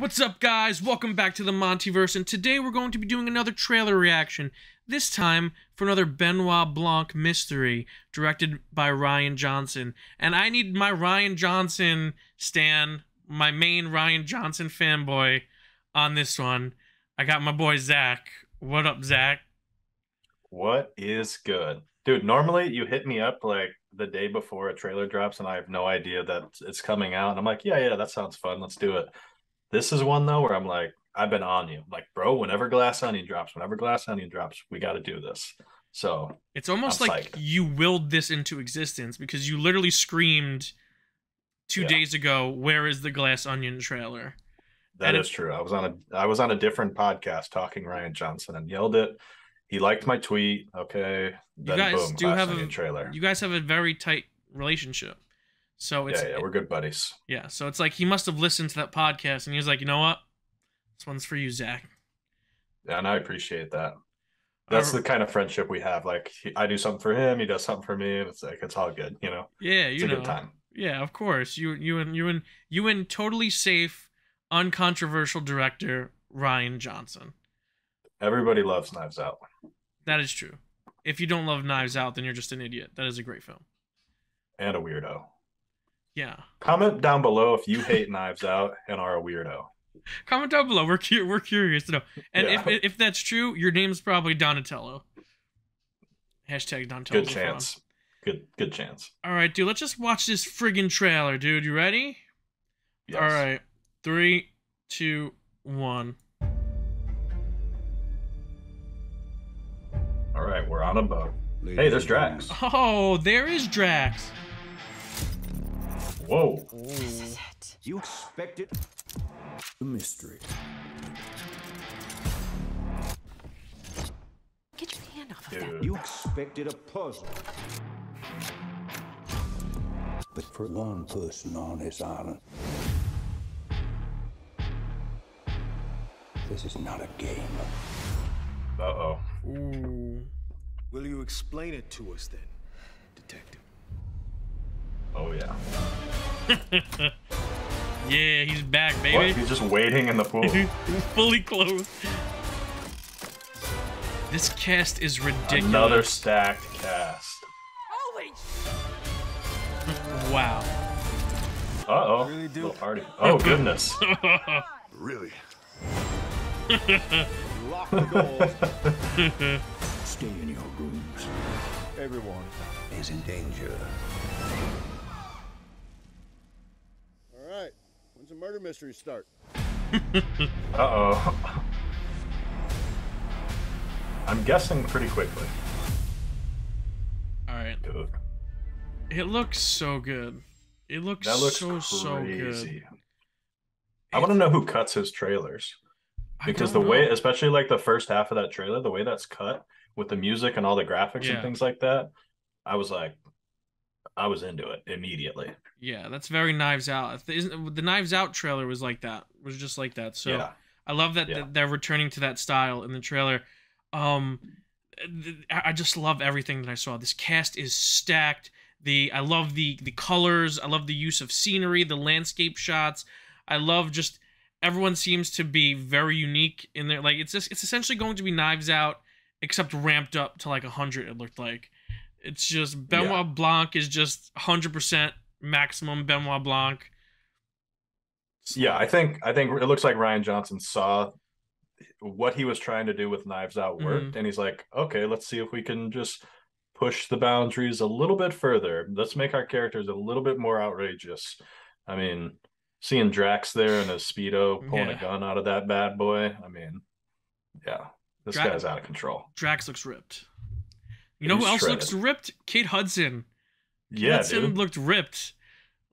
What's up, guys? Welcome back to the Montyverse, and today we're going to be doing another trailer reaction. This time for another Benoit Blanc mystery, directed by Rian Johnson. And I need my Rian Johnson stan, my main Rian Johnson fanboy, on this one. I got my boy Zack. What up, Zack? What is good? Dude, normally you hit me up like the day before a trailer drops and I have no idea that it's coming out. And I'm like, yeah, yeah, that sounds fun. Let's do it. This is one though where I'm like, I've been on you. like, bro, whenever Glass Onion drops, whenever Glass Onion drops, we got to do this. So it's almost I'm like psyched. you willed this into existence because you literally screamed two yeah. days ago, "Where is the Glass Onion trailer?" That and is true. I was on a I was on a different podcast talking Rian Johnson and yelled it. He liked my tweet. Okay, you guys boom, do have a trailer. You guys have a very tight relationship. So it's yeah, yeah, we're good buddies. Yeah, so it's like he must have listened to that podcast and he was like, you know what, this one's for you, Zack. Yeah, and I appreciate that. That's the kind of friendship we have. Like I do something for him, he does something for me, and it's like it's all good, you know. Yeah, you it's know. good time. Yeah, of course. You you and you and you and totally safe, uncontroversial director Rian Johnson. Everybody loves Knives Out. That is true. If you don't love Knives Out, then you're just an idiot. That is a great film. And a weirdo. Yeah. Comment down below if you hate Knives Out and are a weirdo. Comment down below. We're cu- we're curious to know. And yeah. if if that's true, your name's probably Donatello. Hashtag Donatello. Good chance. Good good chance. All right, dude. Let's just watch this friggin' trailer, dude. You ready? Yes. All right. Three, two, one. All right, we're on a boat. Hey, there's Drax. Oh, there is Drax. Whoa. This is it. You expected the mystery. Get your hand off Dude. of that. You expected a puzzle. But for one person on this island, this is not a game. Uh-oh. Will you explain it to us then, detective? Oh, yeah. yeah, he's back, baby. What? He's just waiting in the pool. he's fully clothed. This cast is ridiculous. Another stacked cast. Holy! wow. Uh oh. Really do? Little party. Oh goodness. really? Lock the doors. Stay in your rooms. Everyone is in danger. The murder mystery start? Uh-oh. I'm guessing pretty quickly. Alright. It looks so good. It looks, that looks so, crazy. so good. I want to know who cuts his trailers. Because the know. way, especially like the first half of that trailer, the way that's cut with the music and all the graphics yeah. and things like that, I was like, I was into it immediately. Yeah, that's very Knives Out. The, the Knives Out trailer was like that. Was just like that. So yeah. I love that yeah. they're returning to that style in the trailer. Um, I just love everything that I saw. This cast is stacked. The I love the the colors. I love the use of scenery, the landscape shots. I love just everyone seems to be very unique in there. Like it's just it's essentially going to be Knives Out, except ramped up to like a hundred. It looked like. It's just Benoit yeah. Blanc is just 100% maximum Benoit Blanc. Yeah, I think I think it looks like Rian Johnson saw what he was trying to do with Knives Out worked, mm-hmm. and he's like, okay, let's see if we can just push the boundaries a little bit further. Let's make our characters a little bit more outrageous. I mean, seeing Drax there in his speedo pulling yeah. a gun out of that bad boy. I mean, yeah, this Dra- guy's out of control. Drax looks ripped. You know who else shredded. looks ripped? Kate Hudson. Kate yeah, Hudson dude. looked ripped.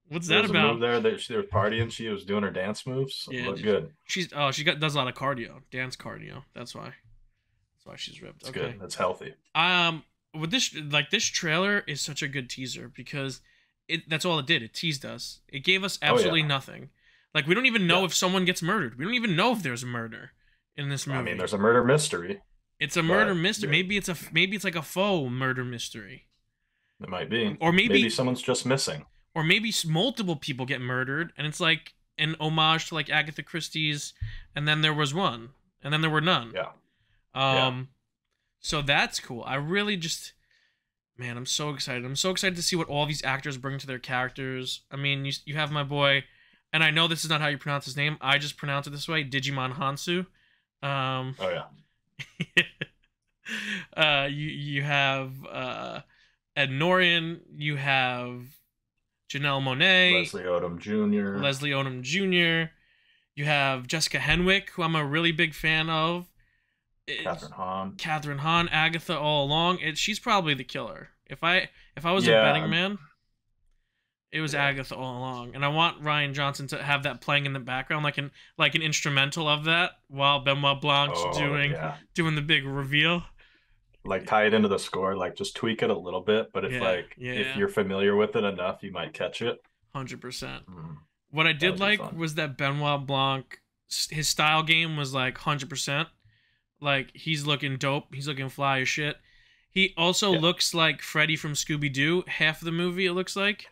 What's there that about? A there that she was partying. She was doing her dance moves. Yeah, looked good. She's oh she got does a lot of cardio, dance cardio. That's why. That's why she's ripped. That's okay. good. That's healthy. Um, with this like this trailer is such a good teaser because it that's all it did. It teased us. It gave us absolutely oh, yeah. nothing. Like we don't even know yeah. if someone gets murdered. We don't even know if there's a murder in this movie. I mean, there's a murder mystery. It's a murder but, mystery. Yeah. Maybe it's a maybe it's like a faux murder mystery. It might be. Or maybe maybe someone's just missing. Or maybe multiple people get murdered, and it's like an homage to like Agatha Christie's, and then there was one, and then there were none. Yeah. Um, yeah. so that's cool. I really just, man, I'm so excited. I'm so excited to see what all these actors bring to their characters. I mean, you you have my boy, and I know this is not how you pronounce his name. I just pronounce it this way, Digimon Hansu. Um, oh yeah. uh, you you have uh, Ed Norton. You have Janelle Monáe, Leslie Odom Jr., Leslie Odom Jr. You have Jessica Henwick, who I'm a really big fan of. Kathryn Hahn. Kathryn Hahn, Agatha all along. It, she's probably the killer. If I if I was yeah. a betting man, it was. Agatha all along. And I want Rian Johnson to have that playing in the background, like an like an instrumental of that, while Benoit Blanc's oh, doing yeah. doing the big reveal like tie it into the score, like just tweak it a little bit. But if yeah, like yeah. if you're familiar with it enough, you might catch it. Hundred percent. Mm-hmm. What I did like was that Benoit Blanc, his style game was like hundred percent. Like he's looking dope. He's looking fly as shit. He also looks like Freddy from Scooby Doo. Half of the movie, it looks like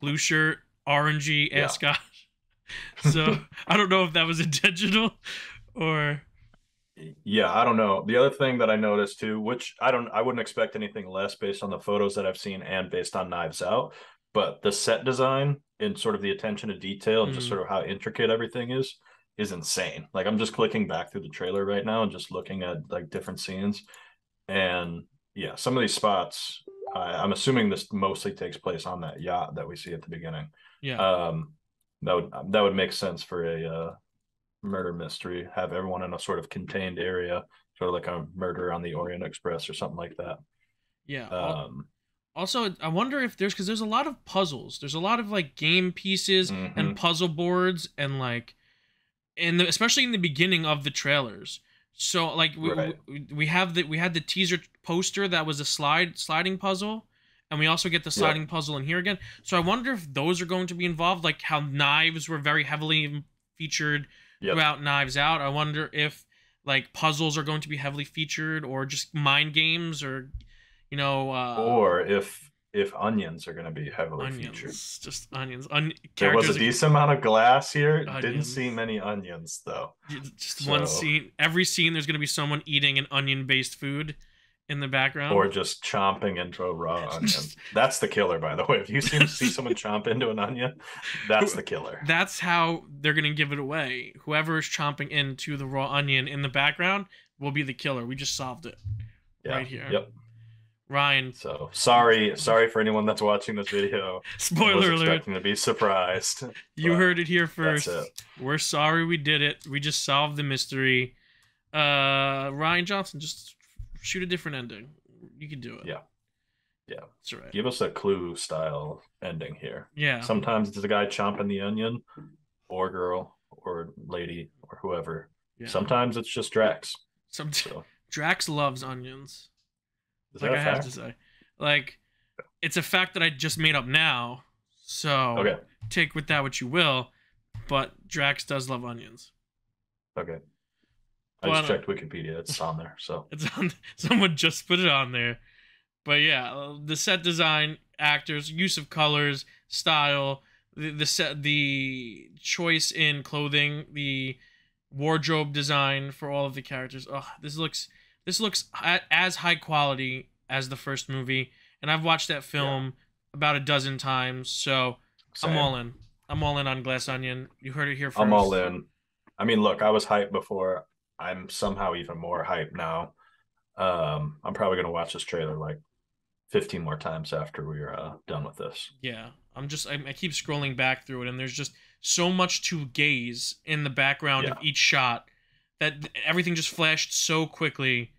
blue shirt, orangey ascot. so I don't know if that was intentional or yeah, I don't know. The other thing that I noticed too, which I don't, I wouldn't expect anything less based on the photos that I've seen and based on Knives Out, but the set design and sort of the attention to detail and mm. just sort of how intricate everything is is insane. Like I'm just clicking back through the trailer right now and just looking at like different scenes, and yeah, some of these spots. I, I'm assuming this mostly takes place on that yacht that we see at the beginning. Yeah. Um, that would that would make sense for a uh, murder mystery, have everyone in a sort of contained area, sort of like a murder on the Orient Express or something like that. Yeah. Um, also, I wonder if there's because there's a lot of puzzles. There's a lot of like game pieces mm-hmm. and puzzle boards and like, and especially in the beginning of the trailers. So like we, right. we we have the we had the teaser poster that was a slide sliding puzzle, and we also get the sliding puzzle in here again. So I wonder if those are going to be involved, like how knives were very heavily featured yep. throughout Knives Out. I wonder if like puzzles are going to be heavily featured, or just mind games, or you know, uh, or if if onions are going to be heavily onions, featured. Just onions. On- there was a decent amount of glass here. Onions. Didn't see many onions though. Just so. one scene. Every scene, there's going to be someone eating an onion-based food in the background, or just chomping into a raw onion. That's the killer, by the way. If you see, see someone chomp into an onion, that's the killer. That's how they're gonna give it away. Whoever is chomping into the raw onion in the background will be the killer. We just solved it yeah. right here. Yep. Rian. So sorry, sorry for anyone that's watching this video. Spoiler alert! Expecting to be surprised. You heard it here first. It. We're sorry we did it. We just solved the mystery. Uh, Rian Johnson, just shoot a different ending. You can do it. Yeah. Yeah. That's right. Give us a clue style ending here. Yeah. Sometimes it's a guy chomping the onion, or girl, or lady, or whoever. Yeah. Sometimes it's just Drax. Some so. Drax loves onions. Is like I have to say. Like it's a fact that I just made up now. So okay. take with that what you will. But Drax does love onions. Okay. I just checked Wikipedia. It's on there. So it's on. Someone just put it on there. But yeah, uh, the set design, actors, use of colors, style, the, the set, the choice in clothing, the wardrobe design for all of the characters. Oh, this looks this looks as high quality as the first movie, and I've watched that film yeah. about a dozen times. So Same. I'm all in. I'm all in on Glass Onion. You heard it here first. I'm all in. I mean, look, I was hyped before. I'm somehow even more hyped now. Um, I'm probably gonna watch this trailer like 15 more times after we're uh, done with this. Yeah, I'm just I, I, keep scrolling back through it, and there's just so much to gaze in the background yeah. of each shot that everything just flashed so quickly,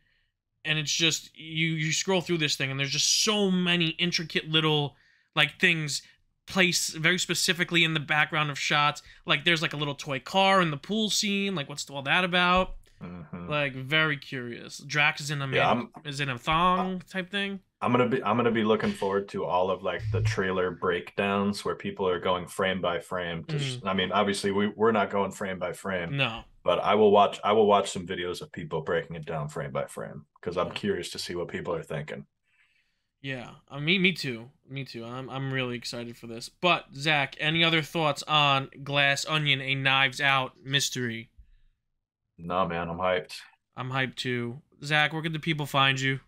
and it's just you you scroll through this thing, and there's just so many intricate little like things placed very specifically in the background of shots. Like there's like a little toy car in the pool scene. Like what's all that about? Mm-hmm. Like very curious. Drax is in a yeah, man, is in a thong type thing. I'm gonna be I'm gonna be looking forward to all of like the trailer breakdowns where people are going frame by frame. To, mm. I mean, obviously we we're not going frame by frame. No. But I will watch I will watch some videos of people breaking it down frame by frame because I'm curious to see what people are thinking. Yeah, uh, me me too. Me too. I'm I'm really excited for this. But Zack, any other thoughts on Glass Onion, a Knives Out mystery? No, man, I'm hyped. I'm hyped too. Zack, where can the people find you?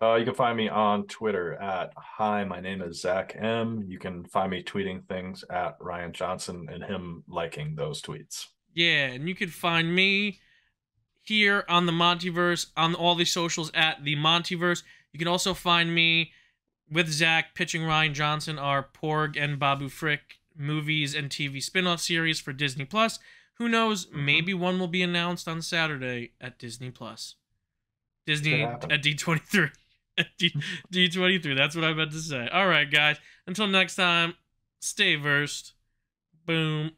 Uh, you can find me on Twitter at hi, my name is Zack M. You can find me tweeting things at Rian Johnson and him liking those tweets. Yeah, and you can find me here on the Montyverse on all the socials at the Montyverse. You can also find me with Zack pitching Rian Johnson our Porg and Babu Frick movies and TV spin-off series for Disney Plus. Who knows? Mm-hmm. Maybe one will be announced on Saturday at Disney Plus. Disney at D23. D- D23. That's what I meant to say. All right, guys. Until next time, stay versed. Boom.